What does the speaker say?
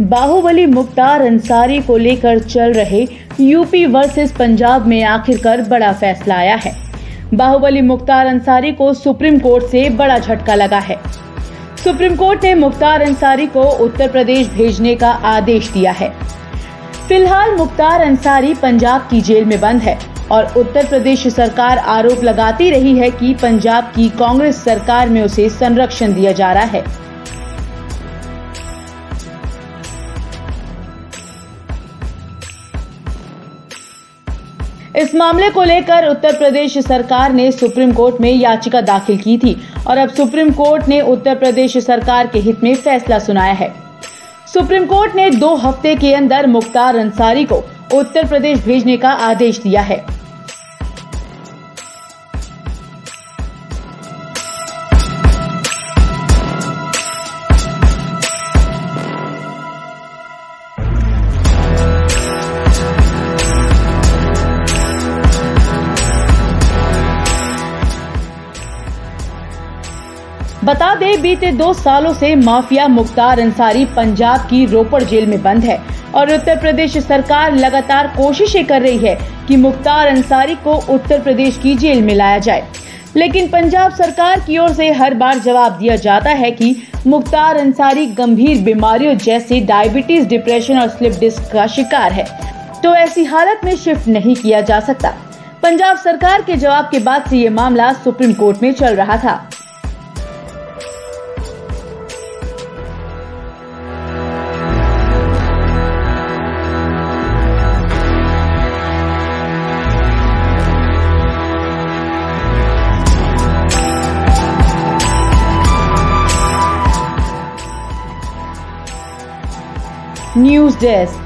बाहुबली मुख्तार अंसारी को लेकर चल रहे यूपी वर्सेस पंजाब में आखिरकार बड़ा फैसला आया है। बाहुबली मुख्तार अंसारी को सुप्रीम कोर्ट से बड़ा झटका लगा है। सुप्रीम कोर्ट ने मुख्तार अंसारी को उत्तर प्रदेश भेजने का आदेश दिया है। फ़िलहाल मुख्तार अंसारी पंजाब की जेल में बंद है और उत्तर प्रदेश सरकार आरोप लगाती रही है कि पंजाब की कांग्रेस सरकार में उसे संरक्षण दिया जा रहा है। इस मामले को लेकर उत्तर प्रदेश सरकार ने सुप्रीम कोर्ट में याचिका दाखिल की थी और अब सुप्रीम कोर्ट ने उत्तर प्रदेश सरकार के हित में फैसला सुनाया है। सुप्रीम कोर्ट ने दो हफ़्ते के अंदर मुख्तार अंसारी को उत्तर प्रदेश भेजने का आदेश दिया है। बता दें, बीते दो सालों से माफिया मुख्तार अंसारी पंजाब की रोपड़ जेल में बंद है और उत्तर प्रदेश सरकार लगातार कोशिशें कर रही है कि मुख्तार अंसारी को उत्तर प्रदेश की जेल में लाया जाए। लेकिन पंजाब सरकार की ओर से हर बार जवाब दिया जाता है कि मुख्तार अंसारी गंभीर बीमारियों जैसे डायबिटीज़, डिप्रेशन और स्लिप डिस्क का शिकार है। तो ऐसी हालत में शिफ्ट नहीं किया जा सकता। पंजाब सरकार के जवाब के बाद से ये मामला सुप्रीम कोर्ट में चल रहा था। News desk